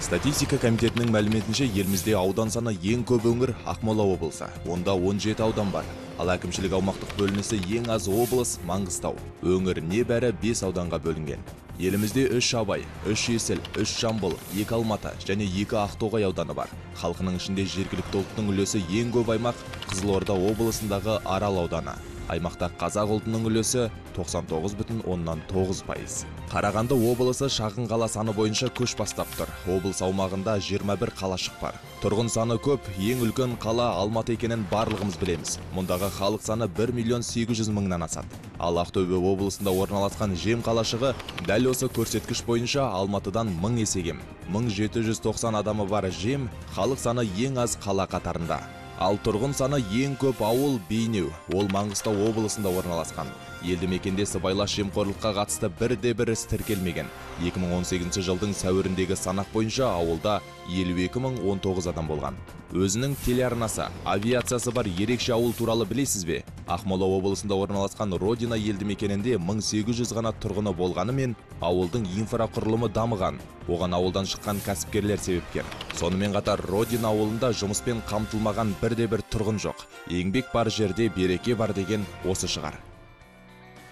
статистика комитетінің мәліметінше елімізде аудан саны ең көп өңір ақмола облысы. Онда 17 аудан бар. Ал әкімшілік аумақтық бөлінісі ең аз облыс маңғыстау. Өңір небәрі 5 ауданға бөлінген. Елімізде үш абай үш есіл үш жамбыл екі алматы және екі ақтоғай ауданы бар. Халқының ішінде жергілікті ұлттың үлесі ең көп аймақ қызылорда облысындағы арал ауданы. Аймақта қазақ ұлтының үлесі 99 бүтін оннан тоғыз пайыз. Қарағанды облысы шағын қала саны бойынша көш бастап тұр. Облыс аумағында 21 қалашық бар. Тұрғын саны көп ең үлкен қала алматы екенін барлығымыз білеміз. Мұндағы халық саны 1 миллион 800 мыңнан асады. Ал ақтөбе облысында орналасқан жем қалашығы дәл осы көрсеткіш бойынша алматыдан мың есе кем 1790 адамы бар жем халық саны ең аз қала қатарында. Ал тұрғын саны ең көп ауыл бейнеу ол маңғыстау облысында орналасқан. Елді мекенде сыбайлас жемқорлыққа қатысты бірде бір іс тіркелмеген. 2018 жылдың сәуіріндегі санақ бойынша ауылда 52019 адам болған. Өзінің телеарнасы авиациясы бар ерекше ауыл туралы білесіз бе? Ақмола облысында орналасқан родина елді мекенінде 1800 ғана тұрғыны болғанымен ауылдың инфрақұрылымы дамыған. Оған ауылдан шыққан кәсіпкерлер себепкер. Сонымен қатар родина ауылында жұмыспен қамтылмаған бірде бір тұрғын жоқ. Еңбек бар жерде береке бар деген осы шығар.